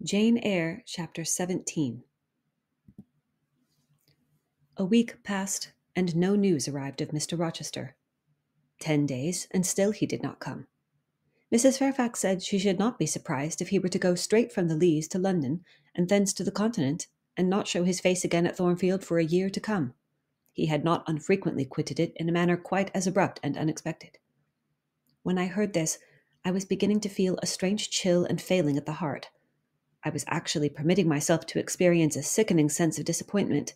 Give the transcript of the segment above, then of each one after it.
Jane Eyre, Chapter 17. A week passed, and no news arrived of Mr. Rochester. Ten days, and still he did not come. Mrs. Fairfax said she should not be surprised if he were to go straight from the Leas to London, and thence to the Continent, and not show his face again at Thornfield for a year to come. He had not unfrequently quitted it in a manner quite as abrupt and unexpected. When I heard this, I was beginning to feel a strange chill and failing at the heart I was actually permitting myself to experience a sickening sense of disappointment.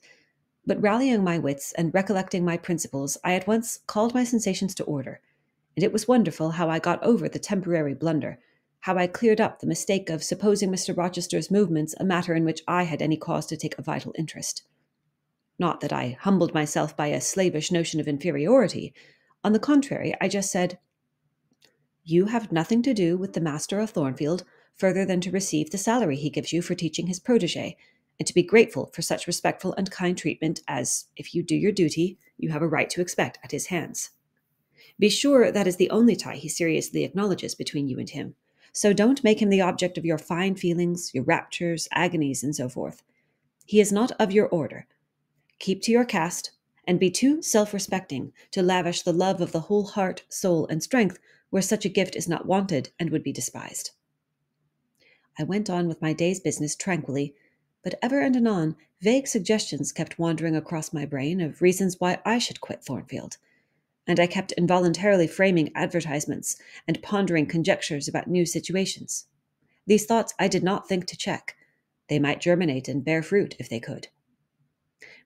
But rallying my wits and recollecting my principles, I at once called my sensations to order, and it was wonderful how I got over the temporary blunder, how I cleared up the mistake of supposing Mr. Rochester's movements a matter in which I had any cause to take a vital interest. Not that I humbled myself by a slavish notion of inferiority. On the contrary, I just said, You have nothing to do with the master of Thornfield further than to receive the salary he gives you for teaching his protege, and to be grateful for such respectful and kind treatment as, if you do your duty, you have a right to expect at his hands. Be sure that is the only tie he seriously acknowledges between you and him. So don't make him the object of your fine feelings, your raptures, agonies, and so forth. He is not of your order. Keep to your caste, and be too self respecting to lavish the love of the whole heart, soul, and strength where such a gift is not wanted and would be despised. I went on with my day's business tranquilly, but ever and anon vague suggestions kept wandering across my brain of reasons why I should quit Thornfield, and I kept involuntarily framing advertisements and pondering conjectures about new situations. These thoughts I did not think to check. They might germinate and bear fruit if they could.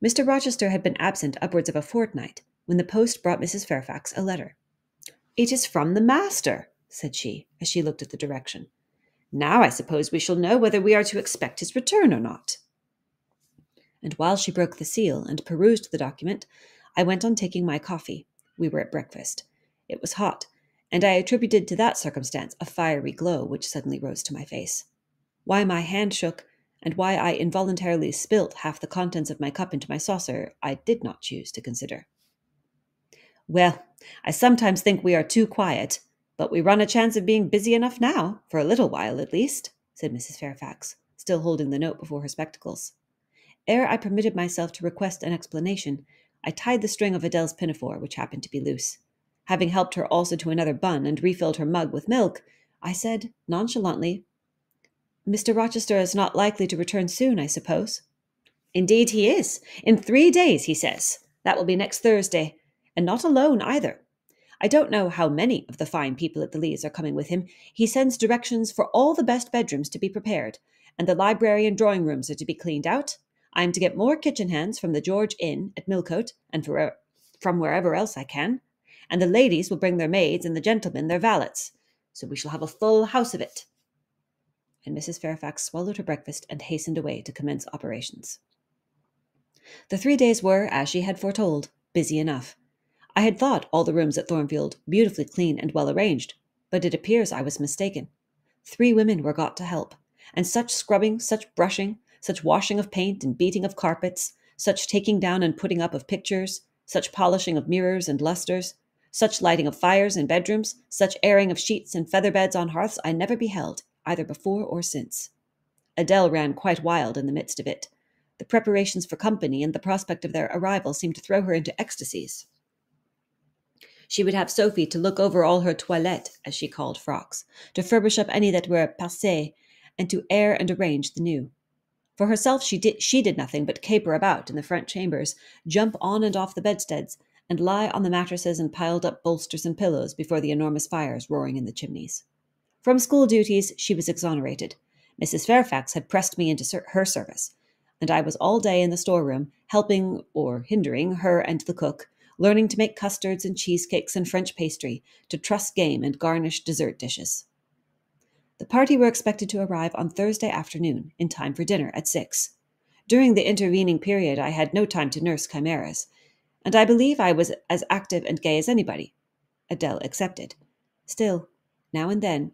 Mr. Rochester had been absent upwards of a fortnight when the post brought Mrs. Fairfax a letter. It is from the master, said she, as she looked at the direction. Now I suppose we shall know whether we are to expect his return or not. And while she broke the seal and perused the document, I went on taking my coffee. We were at breakfast. It was hot, and I attributed to that circumstance a fiery glow which suddenly rose to my face. Why my hand shook, and why I involuntarily spilt half the contents of my cup into my saucer, I did not choose to consider. Well, I sometimes think we are too quiet, but we run a chance of being busy enough now, for a little while at least, said Mrs. Fairfax, still holding the note before her spectacles. Ere I permitted myself to request an explanation, I tied the string of Adele's pinafore, which happened to be loose. Having helped her also to another bun and refilled her mug with milk, I said, nonchalantly, Mr. Rochester is not likely to return soon, I suppose. Indeed, he is. In three days, he says. That will be next Thursday. And not alone either. I don't know how many of the fine people at the Leas are coming with him. He sends directions for all the best bedrooms to be prepared, and the library and drawing rooms are to be cleaned out. I am to get more kitchen hands from the George Inn at Millcote and from wherever else I can, and the ladies will bring their maids and the gentlemen their valets. So we shall have a full house of it. And Mrs. Fairfax swallowed her breakfast and hastened away to commence operations. The three days were, as she had foretold, busy enough. I had thought all the rooms at Thornfield beautifully clean and well arranged, but it appears I was mistaken. Three women were got to help, and such scrubbing, such brushing, such washing of paint and beating of carpets, such taking down and putting up of pictures, such polishing of mirrors and lustres, such lighting of fires in bedrooms, such airing of sheets and feather beds on hearths I never beheld, either before or since. Adele ran quite wild in the midst of it. The preparations for company and the prospect of their arrival seemed to throw her into ecstasies. She would have Sophie to look over all her toilette, as she called frocks, to furbish up any that were passé, and to air and arrange the new. For herself, she did, she did nothing but caper about in the front chambers, jump on and off the bedsteads, and lie on the mattresses and piled up bolsters and pillows before the enormous fires roaring in the chimneys. From school duties, she was exonerated. Mrs. Fairfax had pressed me into her service, and I was all day in the storeroom, helping or hindering her and the cook learning to make custards and cheesecakes and French pastry, to truss game and garnish dessert dishes. The party were expected to arrive on Thursday afternoon, in time for dinner at six. During the intervening period, I had no time to nurse chimeras, and I believe I was as active and gay as anybody, Adele excepted. Still, now and then,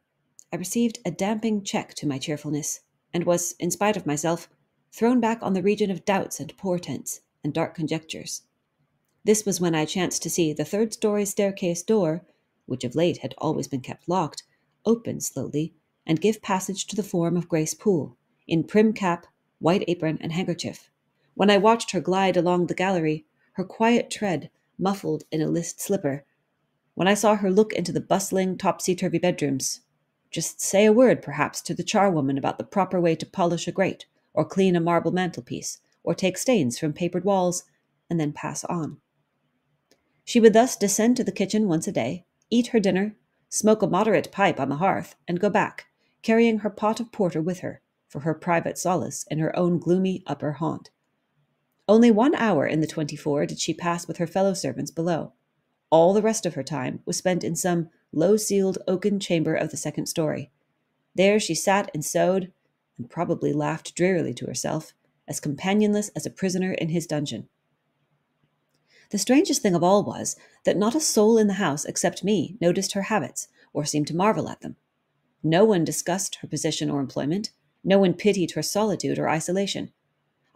I received a damping check to my cheerfulness, and was, in spite of myself, thrown back on the region of doubts and portents and dark conjectures. This was when I chanced to see the third story staircase door, which of late had always been kept locked, open slowly and give passage to the form of Grace Poole, in prim cap, white apron, and handkerchief. When I watched her glide along the gallery, her quiet tread muffled in a list slipper, when I saw her look into the bustling, topsy turvy bedrooms, just say a word, perhaps, to the charwoman about the proper way to polish a grate, or clean a marble mantelpiece, or take stains from papered walls, and then pass on. She would thus descend to the kitchen once a day, eat her dinner, smoke a moderate pipe on the hearth, and go back, carrying her pot of porter with her, for her private solace in her own gloomy upper haunt. Only one hour in the twenty four did she pass with her fellow servants below. All the rest of her time was spent in some low ceiled oaken chamber of the second story. There she sat and sewed, and probably laughed drearily to herself, as companionless as a prisoner in his dungeon. The strangest thing of all was that not a soul in the house except me noticed her habits or seemed to marvel at them. No one discussed her position or employment. No one pitied her solitude or isolation.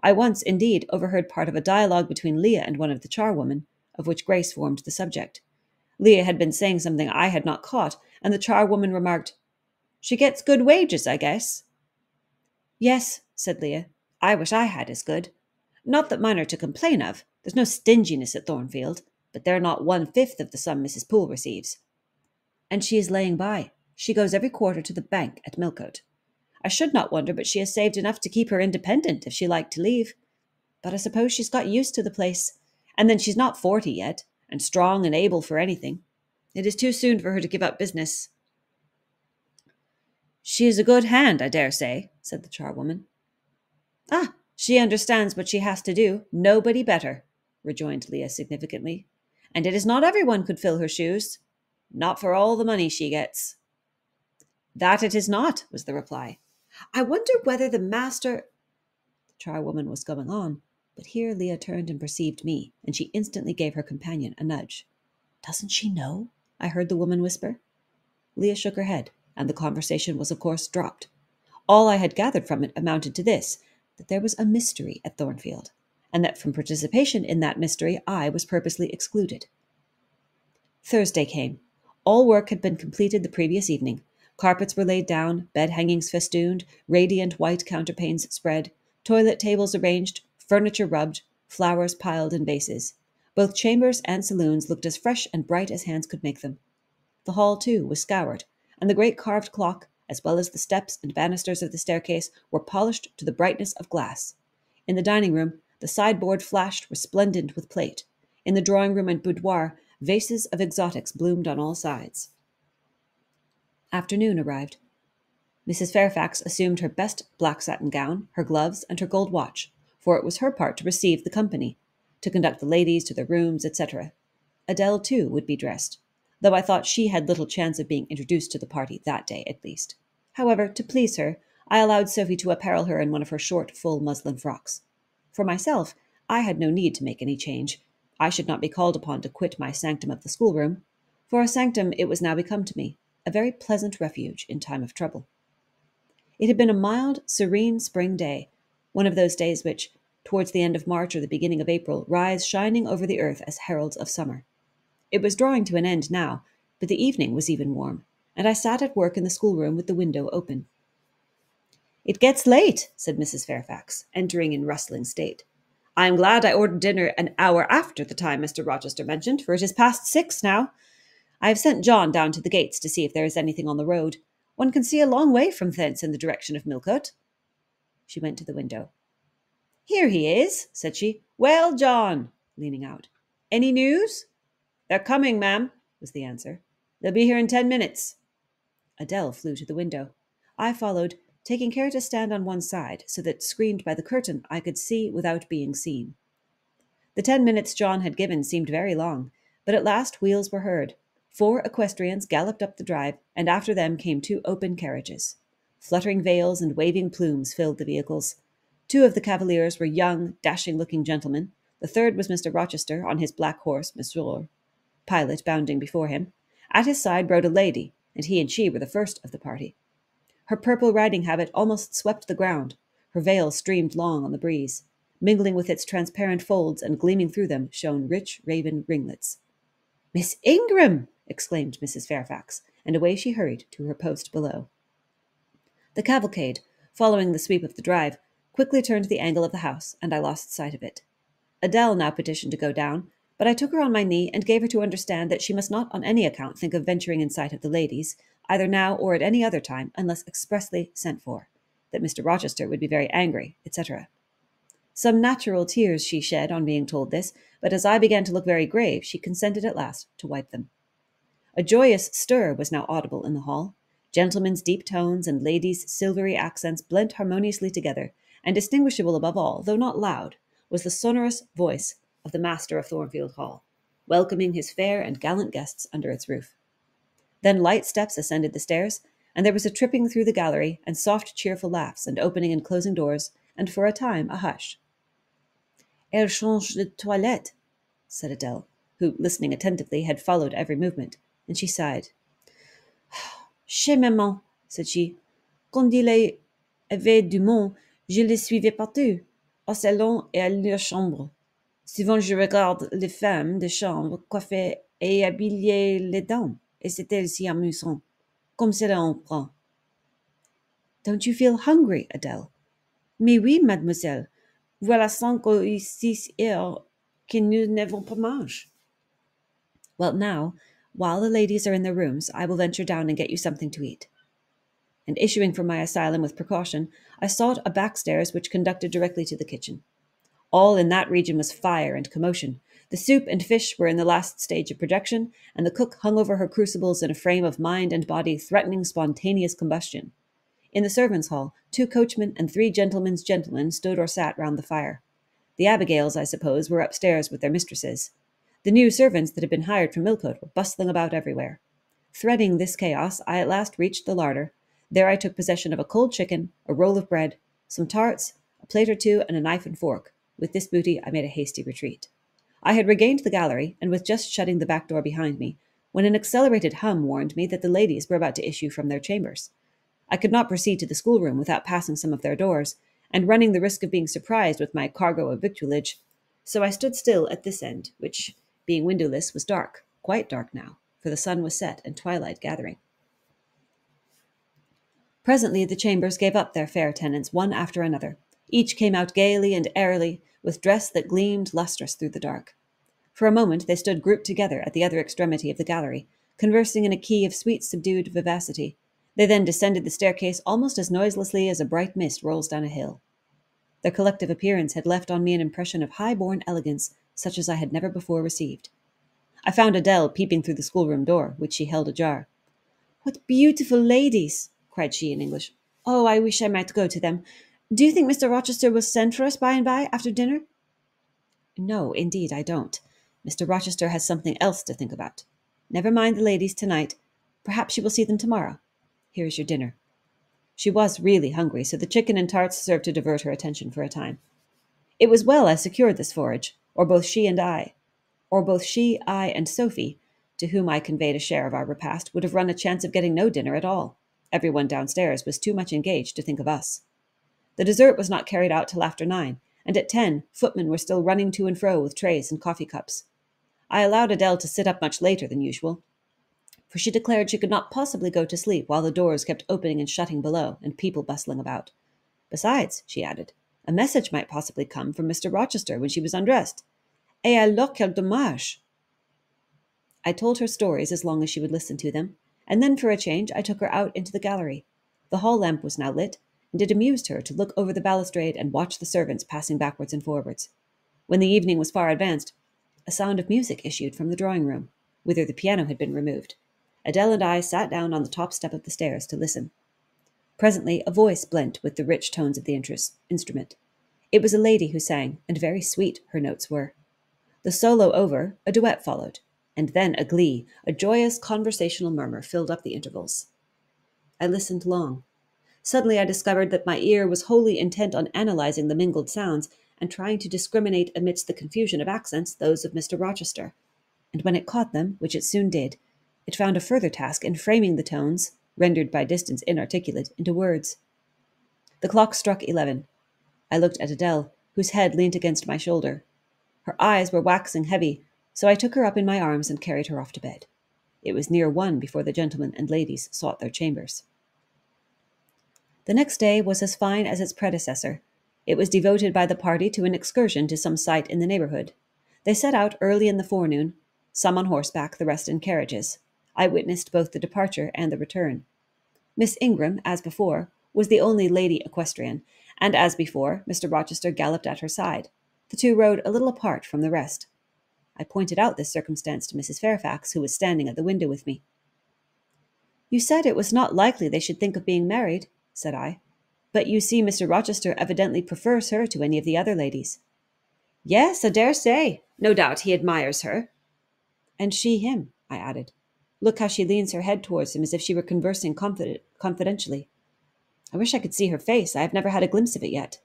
I once, indeed, overheard part of a dialogue between Leah and one of the charwomen, of which Grace formed the subject. Leah had been saying something I had not caught, and the charwoman remarked, She gets good wages, I guess. Yes, said Leah. I wish I had as good. Not that mine are to complain of. There's no stinginess at Thornfield, but they're not one fifth of the sum Mrs. Poole receives. And she is laying by. She goes every quarter to the bank at Millcote. I should not wonder but she has saved enough to keep her independent if she liked to leave. But I suppose she's got used to the place. And then she's not forty yet, and strong and able for anything. It is too soon for her to give up business. She is a good hand, I dare say, said the charwoman. Ah, she understands what she has to do. Nobody better, rejoined Leah significantly. And it is not everyone could fill her shoes. Not for all the money she gets. That it is not, was the reply. I wonder whether the master. The charwoman was going on, but here Leah turned and perceived me, and she instantly gave her companion a nudge. Doesn't she know? I heard the woman whisper. Leah shook her head, and the conversation was, of course, dropped. All I had gathered from it amounted to this that there was a mystery at Thornfield, and that from participation in that mystery I was purposely excluded. Thursday came. All work had been completed the previous evening. Carpets were laid down, bed hangings festooned, radiant white counterpanes spread, toilet tables arranged, furniture rubbed, flowers piled in vases. Both chambers and saloons looked as fresh and bright as hands could make them. The hall, too, was scoured, and the great carved clock, as well as the steps and banisters of the staircase, were polished to the brightness of glass. In the dining room, the sideboard flashed resplendent with plate. In the drawing room and boudoir, vases of exotics bloomed on all sides. Afternoon arrived. Mrs. Fairfax assumed her best black satin gown, her gloves, and her gold watch, for it was her part to receive the company, to conduct the ladies to their rooms, etc. Adele, too, would be dressed though I thought she had little chance of being introduced to the party that day at least. However, to please her, I allowed Sophie to apparel her in one of her short, full muslin frocks. For myself, I had no need to make any change. I should not be called upon to quit my sanctum of the schoolroom. For a sanctum it was now become to me, a very pleasant refuge in time of trouble. It had been a mild, serene spring day, one of those days which, towards the end of March or the beginning of April, rise shining over the earth as heralds of summer. It was drawing to an end now, but the evening was even warm, and I sat at work in the schoolroom with the window open. It gets late, said Mrs. Fairfax, entering in rustling state. I am glad I ordered dinner an hour after the time Mr. Rochester mentioned, for it is past six now. I have sent John down to the gates to see if there is anything on the road. One can see a long way from thence in the direction of Millcote. She went to the window. Here he is, said she. Well, John, leaning out. Any news? They're coming, ma'am, was the answer. They'll be here in ten minutes. Adele flew to the window. I followed, taking care to stand on one side so that, screened by the curtain, I could see without being seen. The ten minutes John had given seemed very long, but at last wheels were heard. Four equestrians galloped up the drive, and after them came two open carriages. Fluttering veils and waving plumes filled the vehicles. Two of the cavaliers were young, dashing looking gentlemen. The third was Mr. Rochester on his black horse, Mesrour. Pilot bounding before him. At his side rode a lady, and he and she were the first of the party. Her purple riding habit almost swept the ground. Her veil streamed long on the breeze. Mingling with its transparent folds and gleaming through them shone rich raven ringlets. Miss Ingram! exclaimed Mrs. Fairfax, and away she hurried to her post below. The cavalcade, following the sweep of the drive, quickly turned the angle of the house, and I lost sight of it. Adele now petitioned to go down, but I took her on my knee and gave her to understand that she must not on any account think of venturing in sight of the ladies, either now or at any other time, unless expressly sent for, that Mr. Rochester would be very angry, etc. Some natural tears she shed on being told this, but as I began to look very grave, she consented at last to wipe them. A joyous stir was now audible in the hall. Gentlemen's deep tones and ladies' silvery accents blent harmoniously together, and distinguishable above all, though not loud, was the sonorous voice of the master of Thornfield Hall, welcoming his fair and gallant guests under its roof. Then light steps ascended the stairs, and there was a tripping through the gallery, and soft, cheerful laughs, and opening and closing doors, and for a time a hush. Elle change de toilette, said Adele, who, listening attentively, had followed every movement, and she sighed. Chez maman, said she. Quand il avait du monde, je les suivais partout, au salon et à leur chambre. Souvent je regarde les femmes de chambre coiffer et habiller les dames, et c'était si amusant, comme cela en prend. Don't you feel hungry, Adele? Mais oui, mademoiselle. Voilà cinq ou six heures que nous n'avons pas mangé. Well, now, while the ladies are in their rooms, I will venture down and get you something to eat. And issuing from my asylum with precaution, I sought a back stairs which conducted directly to the kitchen. All in that region was fire and commotion. The soup and fish were in the last stage of projection, and the cook hung over her crucibles in a frame of mind and body threatening spontaneous combustion. In the servants' hall, two coachmen and three gentlemen's gentlemen stood or sat round the fire. The Abigails, I suppose, were upstairs with their mistresses. The new servants that had been hired from Millcote were bustling about everywhere. Threading this chaos, I at last reached the larder. There I took possession of a cold chicken, a roll of bread, some tarts, a plate or two, and a knife and fork. With this booty, I made a hasty retreat. I had regained the gallery, and was just shutting the back door behind me, when an accelerated hum warned me that the ladies were about to issue from their chambers. I could not proceed to the schoolroom without passing some of their doors, and running the risk of being surprised with my cargo of victualage, so I stood still at this end, which, being windowless, was dark, quite dark now, for the sun was set and twilight gathering. Presently the chambers gave up their fair tenants one after another. Each came out gaily and airily, with dress that gleamed lustrous through the dark. For a moment they stood grouped together at the other extremity of the gallery, conversing in a key of sweet subdued vivacity, they then descended the staircase almost as noiselessly as a bright mist rolls down a hill. Their collective appearance had left on me an impression of high born elegance such as I had never before received. I found Adele peeping through the schoolroom door, which she held ajar. What beautiful ladies! cried she in English. Oh, I wish I might go to them. Do you think Mr. Rochester will send for us by and by after dinner? No, indeed, I don't. Mr. Rochester has something else to think about. Never mind the ladies tonight. Perhaps you will see them tomorrow. Here is your dinner. She was really hungry, so the chicken and tarts served to divert her attention for a time. It was well I secured this forage, or both she and I, or both she, I, and Sophie, to whom I conveyed a share of our repast, would have run a chance of getting no dinner at all. Every Everyone downstairs was too much engaged to think of us. The dessert was not carried out till after nine, and at ten, footmen were still running to and fro with trays and coffee cups. I allowed Adele to sit up much later than usual, for she declared she could not possibly go to sleep while the doors kept opening and shutting below, and people bustling about. Besides, she added, a message might possibly come from Mr. Rochester when she was undressed. Et alors quel dommage! I told her stories as long as she would listen to them, and then for a change I took her out into the gallery. The hall lamp was now lit, and it amused her to look over the balustrade and watch the servants passing backwards and forwards. When the evening was far advanced, a sound of music issued from the drawing room, whither the piano had been removed. Adele and I sat down on the top step of the stairs to listen. Presently, a voice blent with the rich tones of the instrument. It was a lady who sang, and very sweet her notes were. The solo over, a duet followed, and then a glee, a joyous conversational murmur filled up the intervals. I listened long. Suddenly I discovered that my ear was wholly intent on analyzing the mingled sounds and trying to discriminate amidst the confusion of accents those of Mr. Rochester. And when it caught them, which it soon did, it found a further task in framing the tones, rendered by distance inarticulate, into words. The clock struck eleven. I looked at Adele, whose head leant against my shoulder. Her eyes were waxing heavy, so I took her up in my arms and carried her off to bed. It was near one before the gentlemen and ladies sought their chambers. The next day was as fine as its predecessor. It was devoted by the party to an excursion to some site in the neighbourhood. They set out early in the forenoon, some on horseback, the rest in carriages. I witnessed both the departure and the return. Miss Ingram, as before, was the only lady equestrian, and as before, Mr. Rochester galloped at her side. The two rode a little apart from the rest. I pointed out this circumstance to Mrs. Fairfax, who was standing at the window with me. You said it was not likely they should think of being married, said I. But you see, Mr. Rochester evidently prefers her to any of the other ladies. Yes, I dare say. No doubt he admires her. And she him, I added. Look how she leans her head towards him as if she were conversing confident, confidentially. I wish I could see her face. I have never had a glimpse of it yet.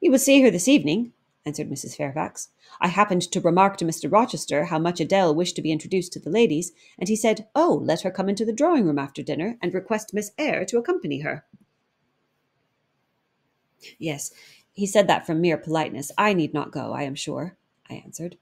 You will see her this evening, answered Mrs. Fairfax. I happened to remark to Mr. Rochester how much Adele wished to be introduced to the ladies, and he said, Oh, let her come into the drawing room after dinner and request Miss Eyre to accompany her. Yes, he said that from mere politeness. I need not go, I am sure, I answered.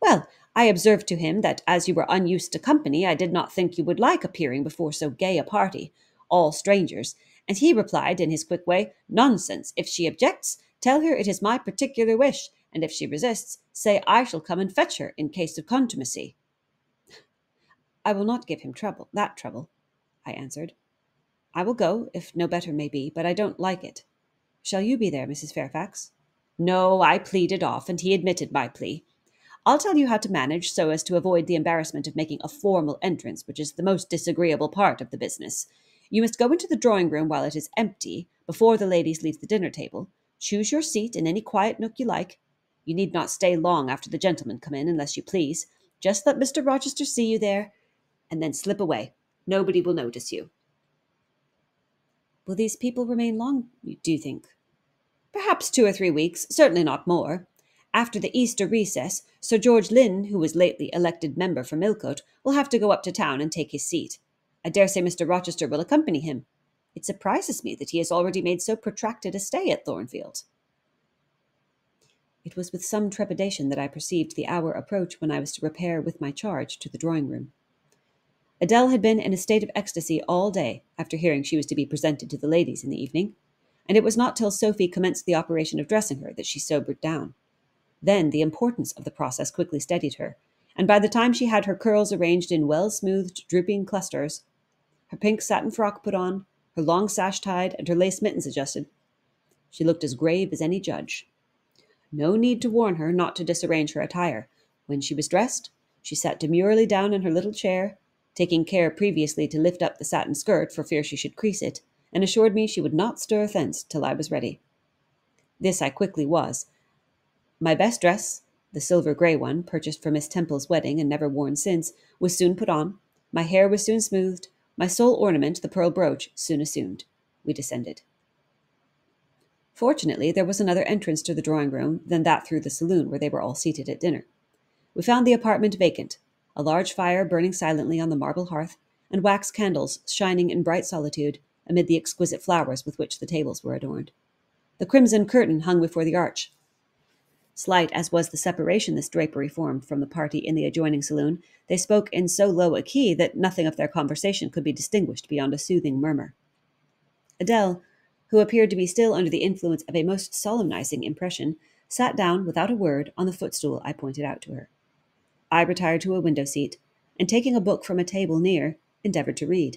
Well, I observed to him that as you were unused to company, I did not think you would like appearing before so gay a party, all strangers, and he replied in his quick way, Nonsense! If she objects, tell her it is my particular wish, and if she resists, say I shall come and fetch her in case of contumacy. I will not give him trouble, that trouble, I answered. I will go, if no better may be, but I don't like it. Shall you be there, Mrs. Fairfax? No, I pleaded off, and he admitted my plea. I'll tell you how to manage so as to avoid the embarrassment of making a formal entrance, which is the most disagreeable part of the business. You must go into the drawing room while it is empty, before the ladies leave the dinner table. Choose your seat in any quiet nook you like. You need not stay long after the gentlemen come in, unless you please. Just let Mr. Rochester see you there, and then slip away. Nobody will notice you. Will these people remain long, do you think? Perhaps two or three weeks, certainly not more. After the Easter recess, Sir George Lynn, who was lately elected member for Millcote, will have to go up to town and take his seat. I dare say Mr. Rochester will accompany him. It surprises me that he has already made so protracted a stay at Thornfield. It was with some trepidation that I perceived the hour approach when I was to repair with my charge to the drawing room. Adele had been in a state of ecstasy all day after hearing she was to be presented to the ladies in the evening, and it was not till Sophie commenced the operation of dressing her that she sobered down. Then the importance of the process quickly steadied her, and by the time she had her curls arranged in well smoothed, drooping clusters, her pink satin frock put on, her long sash tied, and her lace mittens adjusted, she looked as grave as any judge. No need to warn her not to disarrange her attire. When she was dressed, she sat demurely down in her little chair taking care previously to lift up the satin skirt for fear she should crease it, and assured me she would not stir thence till I was ready. This I quickly was. My best dress, the silver grey one, purchased for Miss Temple's wedding and never worn since, was soon put on, my hair was soon smoothed, my sole ornament, the pearl brooch, soon assumed. We descended. Fortunately, there was another entrance to the drawing room than that through the saloon where they were all seated at dinner. We found the apartment vacant, a large fire burning silently on the marble hearth, and wax candles shining in bright solitude amid the exquisite flowers with which the tables were adorned. The crimson curtain hung before the arch. Slight as was the separation this drapery formed from the party in the adjoining saloon, they spoke in so low a key that nothing of their conversation could be distinguished beyond a soothing murmur. Adele, who appeared to be still under the influence of a most solemnizing impression, sat down without a word on the footstool I pointed out to her. I retired to a window seat, and taking a book from a table near, endeavored to read.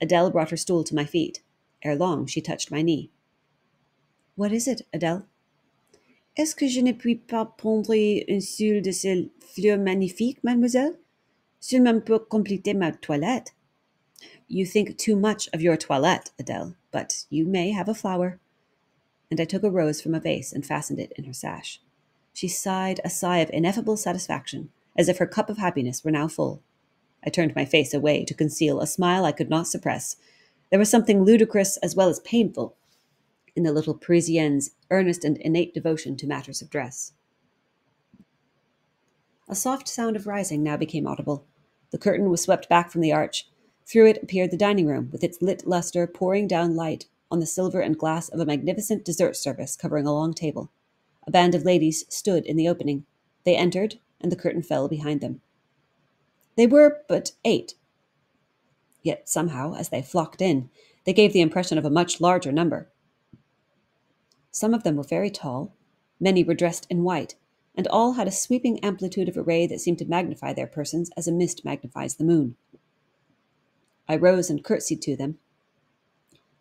Adele brought her stool to my feet. Ere long, she touched my knee. What is it, Adele? Est-ce que je ne puis pas prendre une seule de ces fleurs magnifiques, mademoiselle? Cela peut compléter ma toilette. You think too much of your toilette, Adele, but you may have a flower. And I took a rose from a vase and fastened it in her sash. She sighed a sigh of ineffable satisfaction as if her cup of happiness were now full. I turned my face away to conceal a smile I could not suppress. There was something ludicrous as well as painful in the little Parisienne's earnest and innate devotion to matters of dress. A soft sound of rising now became audible. The curtain was swept back from the arch. Through it appeared the dining room, with its lit lustre pouring down light on the silver and glass of a magnificent dessert service covering a long table. A band of ladies stood in the opening. They entered, and the curtain fell behind them. They were but eight. Yet somehow, as they flocked in, They gave the impression of a much larger number. Some of them were very tall, many were dressed in white, and all had a sweeping amplitude of array that seemed to magnify their persons as a mist magnifies the moon. I rose and curtsied to them.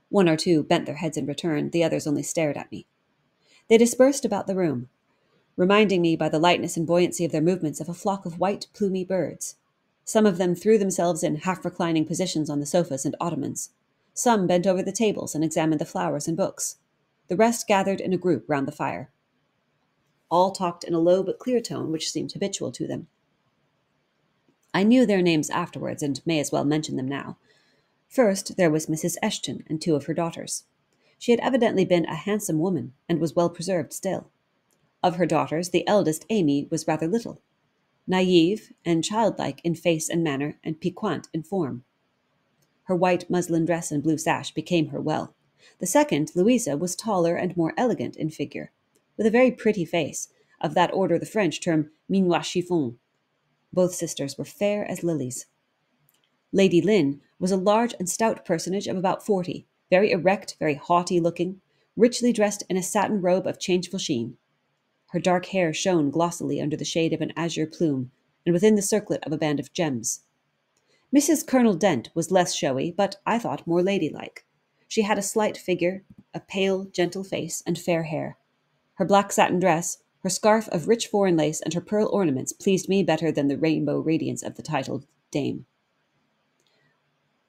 One or two bent their heads in return, the others only stared at me. They dispersed about the room, reminding me by the lightness and buoyancy of their movements of a flock of white, plumy birds. Some of them threw themselves in half reclining positions on the sofas and ottomans. Some bent over the tables and examined the flowers and books. The rest gathered in a group round the fire. All talked in a low but clear tone which seemed habitual to them. I knew their names afterwards, and may as well mention them now. First, there was Mrs. Eshton and two of her daughters. She had evidently been a handsome woman, and was well preserved still. Of her daughters, the eldest, Amy, was rather little, naive and childlike in face and manner, and piquant in form. Her white muslin dress and blue sash became her well. The second, Louisa, was taller and more elegant in figure, with a very pretty face, of that order the French term minois chiffon. Both sisters were fair as lilies. Lady Lynn was a large and stout personage of about forty, very erect, very haughty looking, richly dressed in a satin robe of changeful sheen. Her dark hair shone glossily under the shade of an azure plume, and within the circlet of a band of gems. Mrs. Colonel Dent was less showy, but I thought more ladylike. She had a slight figure, a pale, gentle face, and fair hair. Her black satin dress, her scarf of rich foreign lace, and her pearl ornaments pleased me better than the rainbow radiance of the titled dame.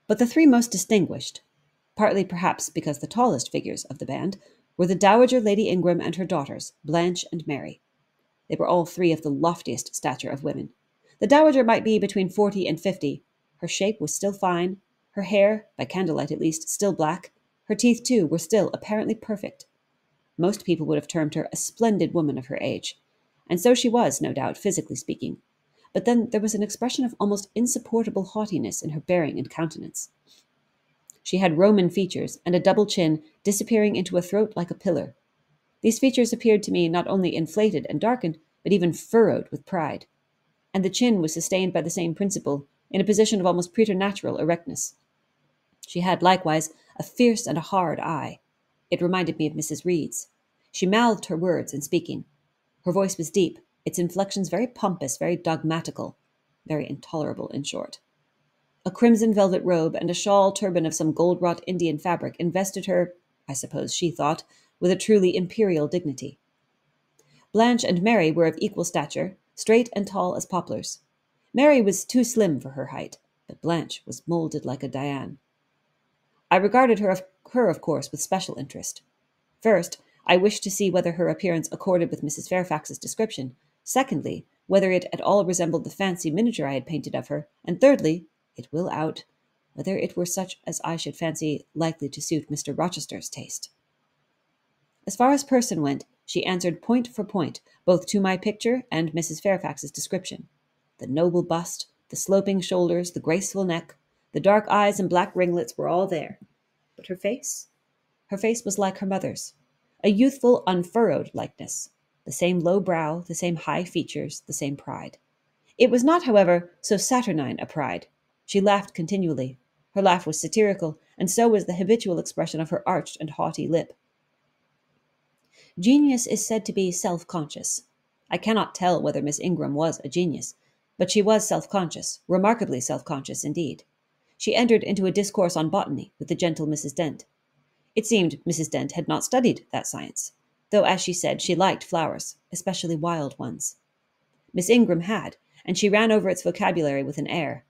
But the three most distinguished, partly perhaps because the tallest figures of the band, were the Dowager Lady Ingram and her daughters, Blanche and Mary. They were all three of the loftiest stature of women. The Dowager might be between forty and fifty. Her shape was still fine, her hair, by candlelight at least, still black. Her teeth, too, were still apparently perfect. Most people would have termed her a splendid woman of her age. And so she was, no doubt, physically speaking. But then there was an expression of almost insupportable haughtiness in her bearing and countenance. She had Roman features and a double chin disappearing into a throat like a pillar. These features appeared to me not only inflated and darkened, but even furrowed with pride. And the chin was sustained by the same principle, in a position of almost preternatural erectness. She had likewise a fierce and a hard eye. It reminded me of Mrs. Reed's. She mouthed her words in speaking. Her voice was deep, its inflections very pompous, very dogmatical, very intolerable, in short. A crimson velvet robe and a shawl turban of some gold wrought Indian fabric invested her, I suppose she thought, with a truly imperial dignity. Blanche and Mary were of equal stature, straight and tall as poplars. Mary was too slim for her height, but Blanche was molded like a Dian. I regarded her, of, her, of course, with special interest. First, I wished to see whether her appearance accorded with Mrs. Fairfax's description. Secondly, whether it at all resembled the fancy miniature I had painted of her. And thirdly, it will out, whether it were such as I should fancy likely to suit Mr. Rochester's taste. As far as person went, she answered point for point, both to my picture and Mrs. Fairfax's description. The noble bust, the sloping shoulders, the graceful neck, the dark eyes and black ringlets were all there. But her face? Her face was like her mother's, a youthful, unfurrowed likeness, the same low brow, the same high features, the same pride. It was not, however, so saturnine a pride she laughed continually. Her laugh was satirical, and so was the habitual expression of her arched and haughty lip. Genius is said to be self conscious. I cannot tell whether Miss Ingram was a genius, but she was self conscious, remarkably self conscious indeed. She entered into a discourse on botany with the gentle Mrs. Dent. It seemed Mrs. Dent had not studied that science, though, as she said, she liked flowers, especially wild ones. Miss Ingram had, and she ran over its vocabulary with an air.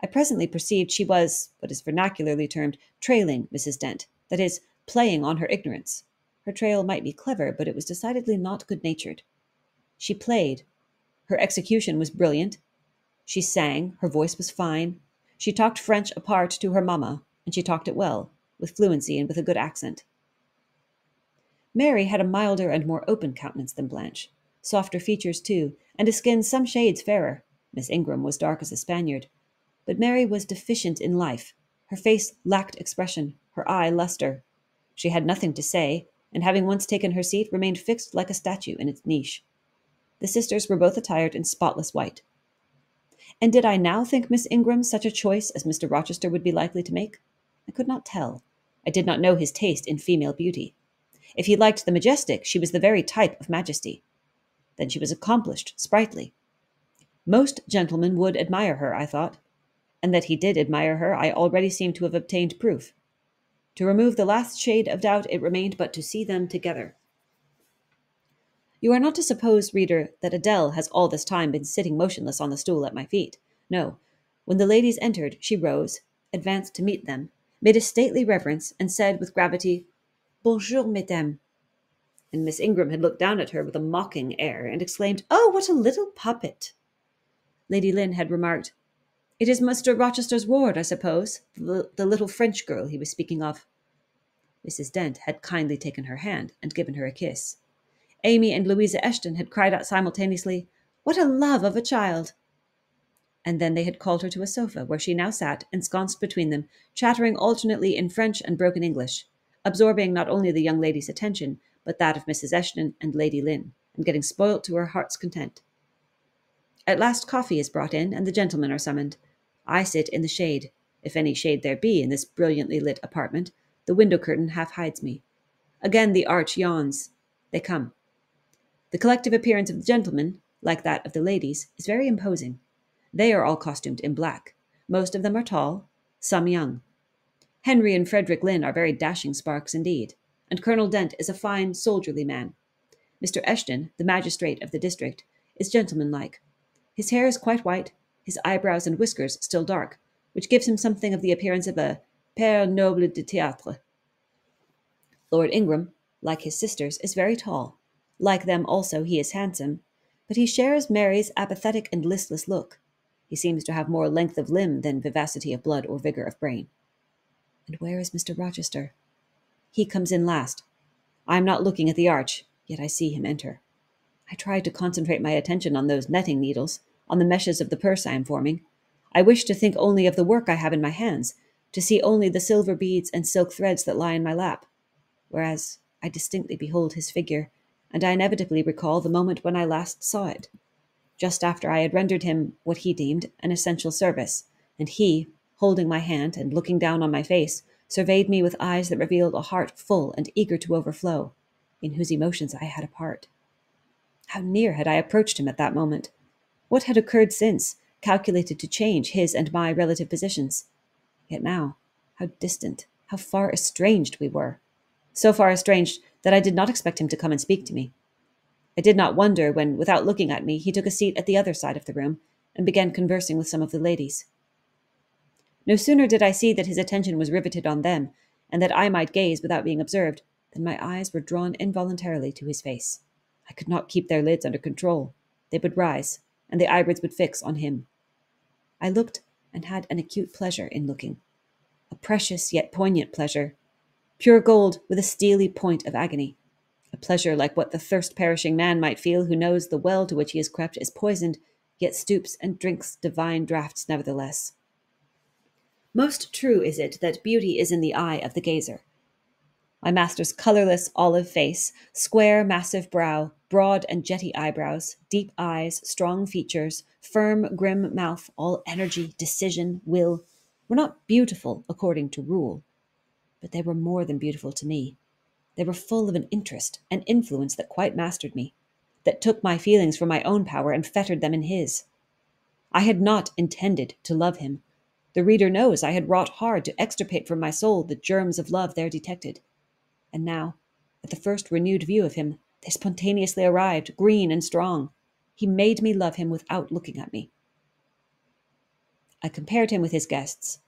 I presently perceived she was, what is vernacularly termed, trailing Mrs. Dent, that is, playing on her ignorance. Her trail might be clever, but it was decidedly not good natured. She played. Her execution was brilliant. She sang, her voice was fine. She talked French apart to her mamma, and she talked it well, with fluency and with a good accent. Mary had a milder and more open countenance than Blanche, softer features too, and a skin some shades fairer. Miss Ingram was dark as a Spaniard, but Mary was deficient in life. Her face lacked expression, her eye luster. She had nothing to say, and having once taken her seat, remained fixed like a statue in its niche. The sisters were both attired in spotless white. And did I now think Miss Ingram such a choice as Mr. Rochester would be likely to make? I could not tell. I did not know his taste in female beauty. If he liked the majestic, she was the very type of majesty. Then she was accomplished, sprightly. Most gentlemen would admire her, I thought, and that he did admire her I already seemed to have obtained proof. To remove the last shade of doubt, it remained but to see them together. You are not to suppose, reader, that Adele has all this time been sitting motionless on the stool at my feet. No. When the ladies entered, she rose, advanced to meet them, made a stately reverence, and said with gravity, Bonjour, mesdames. And Miss Ingram had looked down at her with a mocking air and exclaimed, Oh, what a little puppet! Lady Lynn had remarked, It is Mr. Rochester's ward, I suppose, the, the little French girl he was speaking of. Mrs. Dent had kindly taken her hand and given her a kiss. Amy and Louisa Eshton had cried out simultaneously, What a love of a child! And then they had called her to a sofa, where she now sat, ensconced between them, chattering alternately in French and broken English, absorbing not only the young lady's attention, but that of Mrs. Eshton and Lady Lynn, and getting spoilt to her heart's content. At last coffee is brought in, and the gentlemen are summoned. I sit in the shade, if any shade there be in this brilliantly lit apartment. The window curtain half hides me. Again the arch yawns. They come. The collective appearance of the gentlemen, like that of the ladies, is very imposing. They are all costumed in black. Most of them are tall, some young. Henry and Frederick Lynn are very dashing sparks indeed, and Colonel Dent is a fine, soldierly man. Mr. Eshton, the magistrate of the district, is gentlemanlike. His hair is quite white, his eyebrows and whiskers still dark, which gives him something of the appearance of a père noble de théâtre. Lord Ingram, like his sisters, is very tall, like them also, he is handsome, but he shares Mary's apathetic and listless look. He seems to have more length of limb than vivacity of blood or vigor of brain. And where is Mr. Rochester? He comes in last. I am not looking at the arch, yet I see him enter. I try to concentrate my attention on those netting needles, on the meshes of the purse I am forming. I wish to think only of the work I have in my hands, to see only the silver beads and silk threads that lie in my lap, whereas I distinctly behold his figure, and I inevitably recall the moment when I last saw it, just after I had rendered him what he deemed an essential service, and he, holding my hand and looking down on my face, surveyed me with eyes that revealed a heart full and eager to overflow, in whose emotions I had a part. How near had I approached him at that moment? What had occurred since, calculated to change his and my relative positions? Yet now, how distant, how far estranged we were! So far estranged that I did not expect him to come and speak to me. I did not wonder when, without looking at me, he took a seat at the other side of the room and began conversing with some of the ladies. No sooner did I see that his attention was riveted on them, and that I might gaze without being observed, than my eyes were drawn involuntarily to his face. I could not keep their lids under control. They would rise, and the eyelids would fix on him. I looked and had an acute pleasure in looking. A precious yet poignant pleasure, pure gold with a steely point of agony. A pleasure like what the thirst perishing man might feel who knows the well to which he has crept is poisoned, yet stoops and drinks divine draughts nevertheless. Most true is it that beauty is in the eye of the gazer. My master's colorless olive face, square, massive brow, broad and jetty eyebrows, deep eyes, strong features, firm, grim mouth, all energy, decision, will, were not beautiful according to rule, but they were more than beautiful to me. They were full of an interest, an influence that quite mastered me, that took my feelings from my own power and fettered them in his. I had not intended to love him. The reader knows I had wrought hard to extirpate from my soul the germs of love there detected. And now, at the first renewed view of him, they spontaneously arrived, green and strong. He made me love him without looking at me. I compared him with his guests.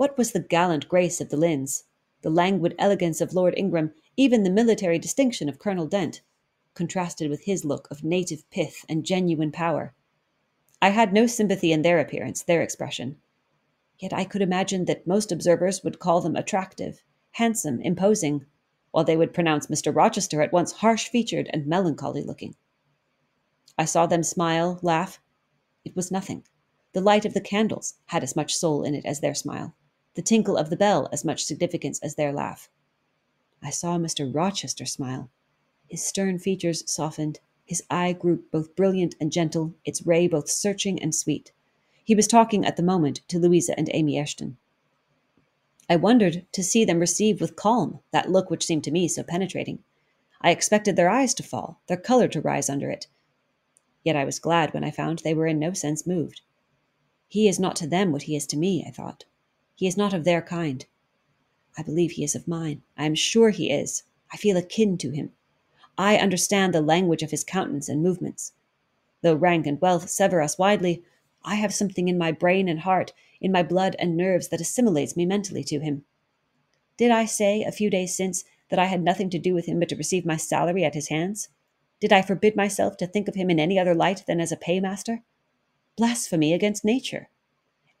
What was the gallant grace of the Lynns, the languid elegance of Lord Ingram, even the military distinction of Colonel Dent, contrasted with his look of native pith and genuine power? I had no sympathy in their appearance, their expression. Yet I could imagine that most observers would call them attractive, handsome, imposing, while they would pronounce Mr. Rochester at once harsh featured and melancholy looking. I saw them smile, laugh. It was nothing. The light of the candles had as much soul in it as their smile the tinkle of the bell as much significance as their laugh. I saw Mr. Rochester smile. His stern features softened, his eye grew both brilliant and gentle, its ray both searching and sweet. He was talking at the moment to Louisa and Amy Eshton. I wondered to see them receive with calm that look which seemed to me so penetrating. I expected their eyes to fall, their colour to rise under it. Yet I was glad when I found they were in no sense moved. He is not to them what he is to me, I thought. He is not of their kind. I believe he is of mine. I am sure he is. I feel akin to him. I understand the language of his countenance and movements. Though rank and wealth sever us widely, I have something in my brain and heart, in my blood and nerves, that assimilates me mentally to him. Did I say, a few days since, that I had nothing to do with him but to receive my salary at his hands? Did I forbid myself to think of him in any other light than as a paymaster? Blasphemy against nature.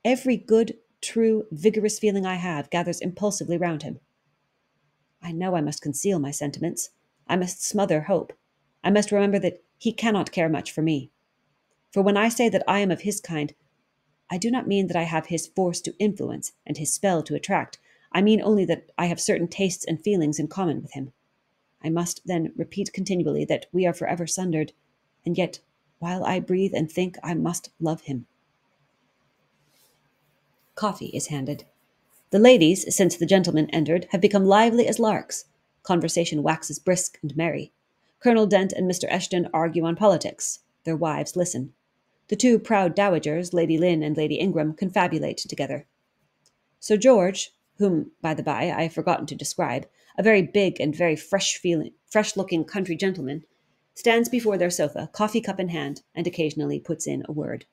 Every good, true, vigorous feeling I have gathers impulsively round him. I know I must conceal my sentiments. I must smother hope. I must remember that he cannot care much for me. For when I say that I am of his kind, I do not mean that I have his force to influence and his spell to attract. I mean only that I have certain tastes and feelings in common with him. I must then repeat continually that we are forever sundered, and yet, while I breathe and think, I must love him. Coffee is handed. The ladies, since the gentlemen entered, have become lively as larks. Conversation waxes brisk and merry. Colonel Dent and Mr. Eshton argue on politics. Their wives listen. The two proud dowagers, Lady Lynn and Lady Ingram, confabulate together. Sir George, whom, by the by, I have forgotten to describe, a very big and very fresh feeling, fresh looking country gentleman, stands before their sofa, coffee cup in hand, and occasionally puts in a word.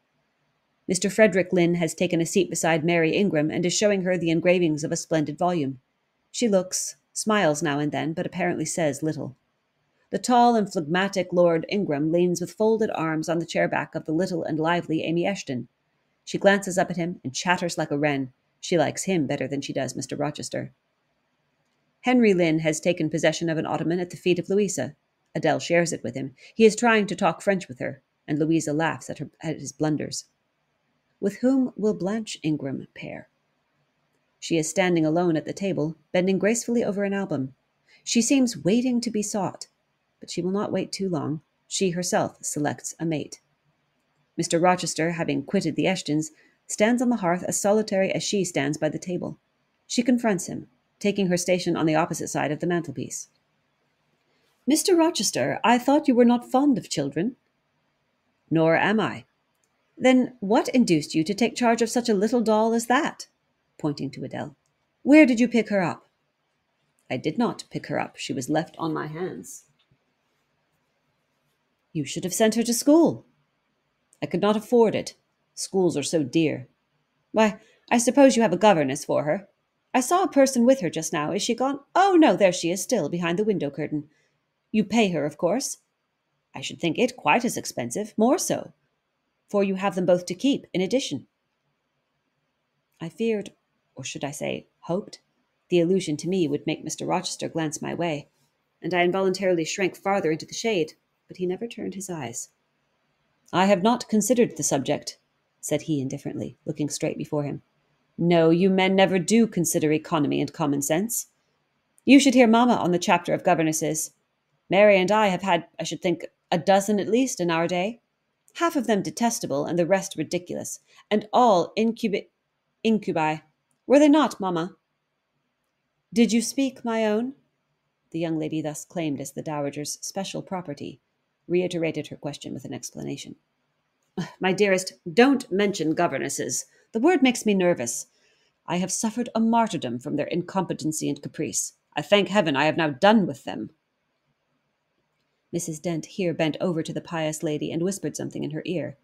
Mr. Frederick Lynn has taken a seat beside Mary Ingram and is showing her the engravings of a splendid volume. She looks, smiles now and then, but apparently says little. The tall and phlegmatic Lord Ingram leans with folded arms on the chair back of the little and lively Amy Eshton. She glances up at him and chatters like a wren. She likes him better than she does Mr. Rochester. Henry Lynn has taken possession of an ottoman at the feet of Louisa. Adele shares it with him. He is trying to talk French with her, and Louisa laughs at, her, at his blunders. With whom will Blanche Ingram pair? She is standing alone at the table, bending gracefully over an album. She seems waiting to be sought, but she will not wait too long. She herself selects a mate. Mr. Rochester, having quitted the Eshtons, stands on the hearth as solitary as she stands by the table. She confronts him, taking her station on the opposite side of the mantelpiece. Mr. Rochester, I thought you were not fond of children. Nor am I, then what induced you to take charge of such a little doll as that? pointing to Adele. Where did you pick her up? I did not pick her up. She was left on my hands. You should have sent her to school. I could not afford it. Schools are so dear. Why, I suppose you have a governess for her. I saw a person with her just now. Is she gone? Oh, no, there she is still, behind the window curtain. You pay her, of course. I should think it quite as expensive, more so for you have them both to keep in addition. I feared, or should I say, hoped, the allusion to me would make Mr. Rochester glance my way, and I involuntarily shrank farther into the shade, but he never turned his eyes. I have not considered the subject, said he indifferently, looking straight before him. No, you men never do consider economy and common sense. You should hear Mamma on the chapter of governesses. Mary and I have had, I should think, a dozen at least in our day half of them detestable and the rest ridiculous, and all incubi. incubi. Were they not, mamma? Did you speak, my own? The young lady thus claimed as the dowager's special property reiterated her question with an explanation. My dearest, don't mention governesses. The word makes me nervous. I have suffered a martyrdom from their incompetency and caprice. I thank heaven I have now done with them. Mrs. Dent here bent over to the pious lady and whispered something in her ear.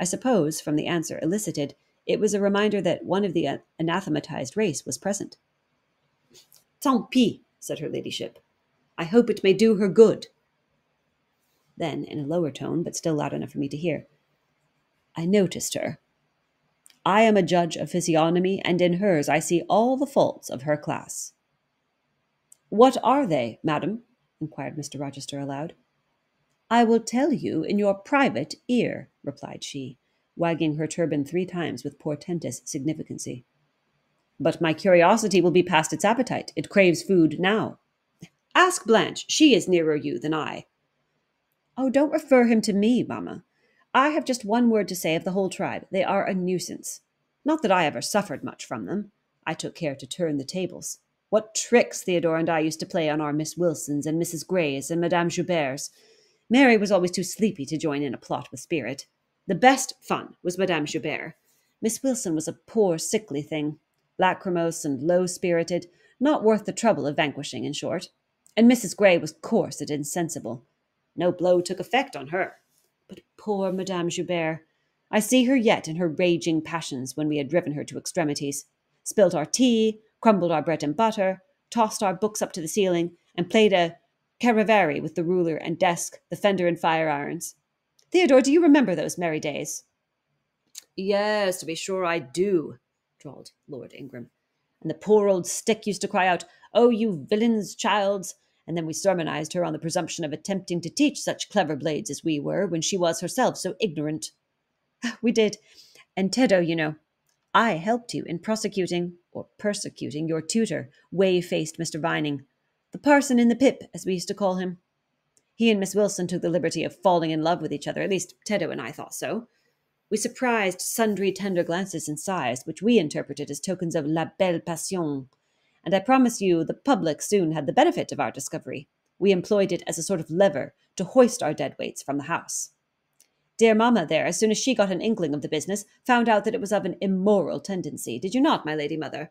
I suppose, from the answer elicited, it was a reminder that one of the uh, anathematized race was present. Tant pis, said her ladyship. I hope it may do her good. Then, in a lower tone, but still loud enough for me to hear, I noticed her. I am a judge of physiognomy, and in hers I see all the faults of her class. What are they, madam? inquired Mr. Rochester aloud. I will tell you in your private ear, replied she, wagging her turban three times with portentous significancy. But my curiosity will be past its appetite. It craves food now. Ask Blanche. She is nearer you than I. Oh, don't refer him to me, mamma. I have just one word to say of the whole tribe. They are a nuisance. Not that I ever suffered much from them. I took care to turn the tables. What tricks Theodore and I used to play on our Miss Wilsons and Mrs. Greys and Madame Jouberts. Mary was always too sleepy to join in a plot with spirit. The best fun was Madame Joubert. Miss Wilson was a poor, sickly thing, lachrymose and low spirited, not worth the trouble of vanquishing, in short. And Mrs. Grey was coarse and insensible. No blow took effect on her. But poor Madame Joubert! I see her yet in her raging passions when we had driven her to extremities, spilt our tea, crumbled our bread and butter, tossed our books up to the ceiling, and played a charivari with the ruler and desk, the fender and fire irons. Theodore, do you remember those merry days? Yes, to be sure I do, drawled Lord Ingram. And the poor old stick used to cry out, Oh, you villains, childs! And then we sermonized her on the presumption of attempting to teach such clever blades as we were, when she was herself so ignorant. We did. And Tedo, you know, I helped you in prosecuting or persecuting your tutor, whey faced Mr. Vining, the parson in the pip, as we used to call him. He and Miss Wilson took the liberty of falling in love with each other, at least Tedo and I thought so. We surprised sundry tender glances and sighs, which we interpreted as tokens of la belle passion. And I promise you the public soon had the benefit of our discovery. We employed it as a sort of lever to hoist our dead weights from the house. Dear mamma there, as soon as she got an inkling of the business, found out that it was of an immoral tendency. Did you not, my lady mother?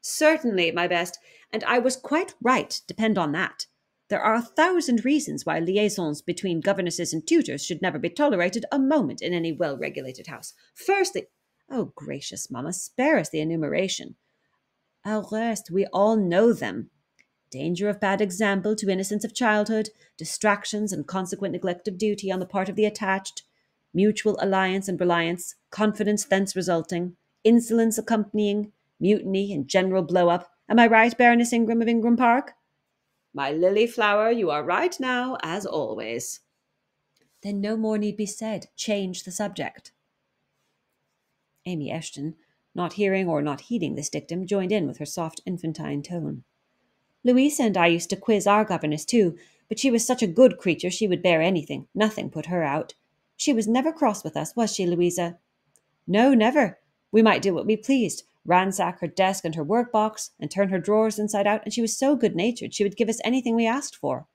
Certainly, my best, and I was quite right, depend on that. There are a thousand reasons why liaisons between governesses and tutors should never be tolerated a moment in any well regulated house. Firstly, oh, gracious mamma, spare us the enumeration. Au reste, we all know them danger of bad example to innocence of childhood, distractions and consequent neglect of duty on the part of the attached, mutual alliance and reliance, confidence thence resulting, insolence accompanying, mutiny and general blow up. Am I right, Baroness Ingram of Ingram Park? My lily flower, you are right now, as always. Then no more need be said. Change the subject. Amy Eshton, not hearing or not heeding this dictum, joined in with her soft infantine tone. Louisa and I used to quiz our governess too, but she was such a good creature she would bear anything. Nothing put her out. She was never cross with us, was she, Louisa? No, never. We might do what we pleased, ransack her desk and her work box, and turn her drawers inside out, and she was so good natured she would give us anything we asked for.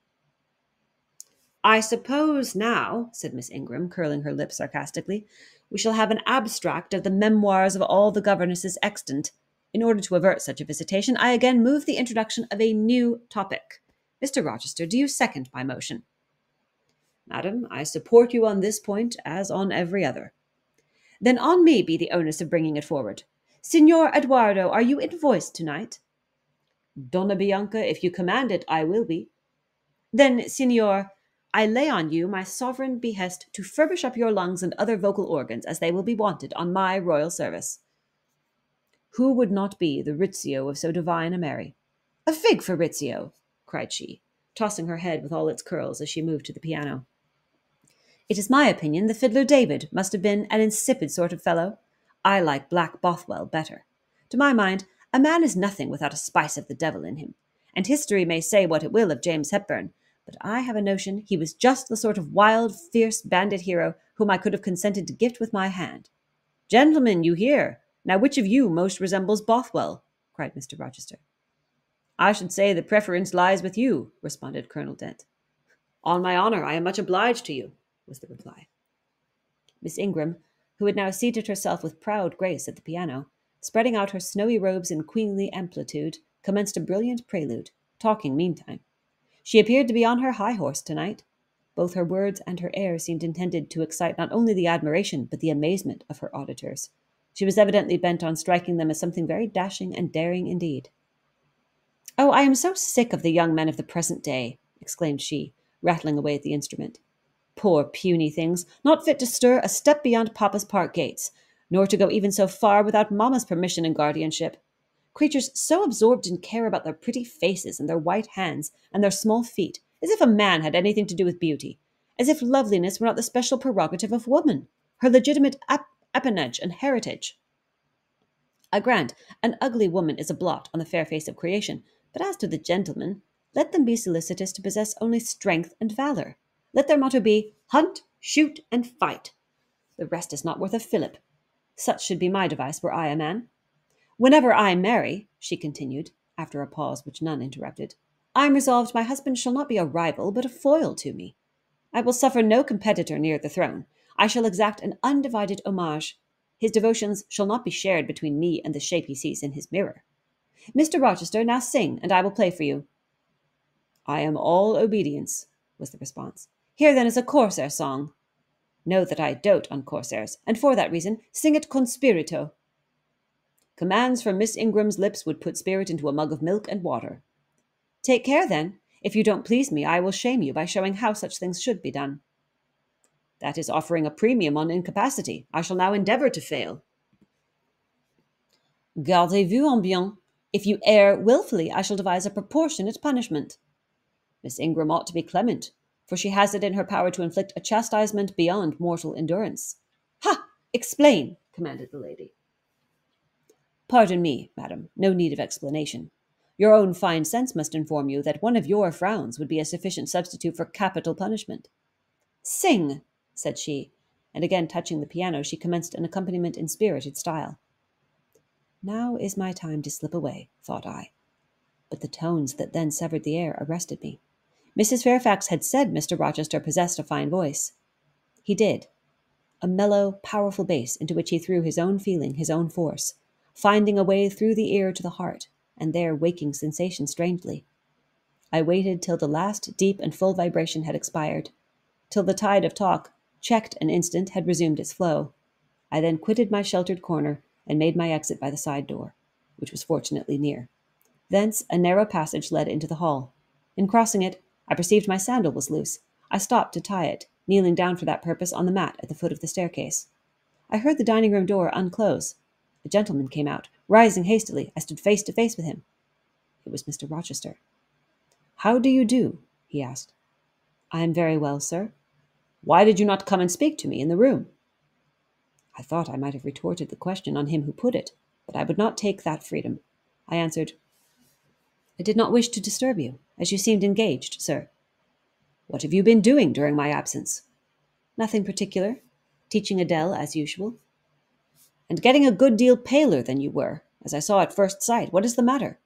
I suppose now, said Miss Ingram, curling her lip sarcastically, we shall have an abstract of the memoirs of all the governesses extant, in order to avert such a visitation, I again move the introduction of a new topic. Mr. Rochester, do you second my motion? Madam, I support you on this point as on every other. Then on me be the onus of bringing it forward. Signor Eduardo, are you in voice tonight? Donna Bianca, if you command it, I will be. Then, signor, I lay on you my sovereign behest to furbish up your lungs and other vocal organs as they will be wanted on my royal service. Who would not be the Rizzio of so divine a Mary? A fig for Rizzio, cried she, tossing her head with all its curls as she moved to the piano. It is my opinion the fiddler David must have been an insipid sort of fellow. I like Black Bothwell better. To my mind, a man is nothing without a spice of the devil in him, and history may say what it will of James Hepburn, but I have a notion he was just the sort of wild, fierce bandit hero whom I could have consented to gift with my hand. Gentlemen, you hear? Now, which of you most resembles Bothwell? cried Mr. Rochester. I should say the preference lies with you, responded Colonel Dent. On my honor, I am much obliged to you, was the reply. Miss Ingram, who had now seated herself with proud grace at the piano, spreading out her snowy robes in queenly amplitude, commenced a brilliant prelude, talking meantime. She appeared to be on her high horse tonight. Both her words and her air seemed intended to excite not only the admiration but the amazement of her auditors. She was evidently bent on striking them as something very dashing and daring indeed. Oh, I am so sick of the young men of the present day, exclaimed she, rattling away at the instrument. Poor puny things, not fit to stir a step beyond Papa's park gates, nor to go even so far without Mamma's permission and guardianship. Creatures so absorbed in care about their pretty faces and their white hands and their small feet, as if a man had anything to do with beauty, as if loveliness were not the special prerogative of woman, her legitimate ap- appanage and heritage. I grant an ugly woman is a blot on the fair face of creation, but as to the gentlemen, let them be solicitous to possess only strength and valor. Let their motto be hunt, shoot, and fight. The rest is not worth a fillip. Such should be my device were I a man. Whenever I marry, she continued, after a pause which none interrupted, I am resolved my husband shall not be a rival, but a foil to me. I will suffer no competitor near the throne. I shall exact an undivided homage. His devotions shall not be shared between me and the shape he sees in his mirror. Mr. Rochester, now sing, and I will play for you. I am all obedience, was the response. Here then is a Corsair song. Know that I dote on Corsairs, and for that reason sing it con spirito. Commands from Miss Ingram's lips would put spirit into a mug of milk and water. Take care, then. If you don't please me, I will shame you by showing how such things should be done. That is offering a premium on incapacity. I shall now endeavour to fail. Gardez-vous en bien. If you err wilfully, I shall devise a proportionate punishment. Miss Ingram ought to be clement, for she has it in her power to inflict a chastisement beyond mortal endurance. Ha! Explain, commanded the lady. Pardon me, madam, no need of explanation. Your own fine sense must inform you that one of your frowns would be a sufficient substitute for capital punishment. Sing, said she, and again touching the piano, she commenced an accompaniment in spirited style. Now is my time to slip away, thought I. But the tones that then severed the air arrested me. Mrs. Fairfax had said Mr. Rochester possessed a fine voice. He did. A mellow, powerful bass into which he threw his own feeling, his own force, finding a way through the ear to the heart, and there waking sensation strangely. I waited till the last deep and full vibration had expired, till the tide of talk, checked an instant, had resumed its flow. I then quitted my sheltered corner and made my exit by the side door, which was fortunately near. Thence a narrow passage led into the hall. In crossing it, I perceived my sandal was loose. I stopped to tie it, kneeling down for that purpose on the mat at the foot of the staircase. I heard the dining room door unclose, a gentleman came out. Rising hastily, I stood face to face with him. It was Mr. Rochester. How do you do? he asked. I am very well, sir. Why did you not come and speak to me in the room? I thought I might have retorted the question on him who put it, but I would not take that freedom. I answered, I did not wish to disturb you, as you seemed engaged, sir. What have you been doing during my absence? Nothing particular. Teaching Adele as usual and getting a good deal paler than you were, as I saw at first sight. What is the matter?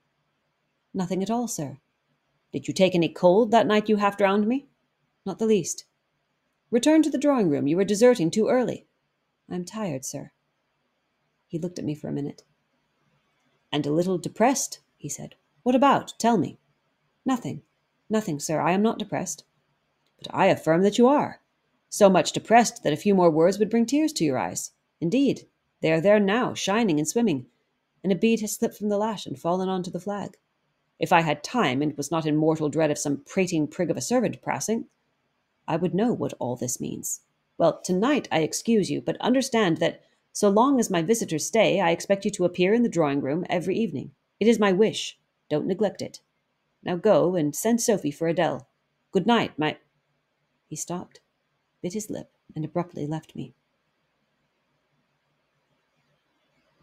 Nothing at all, sir. Did you take any cold that night you half drowned me? Not the least. Return to the drawing room. You are deserting too early. I am tired, sir. He looked at me for a minute. And a little depressed, he said. What about? Tell me. Nothing. Nothing, sir. I am not depressed. But I affirm that you are. So much depressed that a few more words would bring tears to your eyes. Indeed, they are there now, shining and swimming, and a bead has slipped from the lash and fallen on to the flag. If I had time, and was not in mortal dread of some prating prig of a servant passing, I would know what all this means. Well, tonight I excuse you, but understand that so long as my visitors stay, I expect you to appear in the drawing room every evening. It is my wish. Don't neglect it. Now go and send Sophie for Adele. Good night, my. He stopped, bit his lip, and abruptly left me.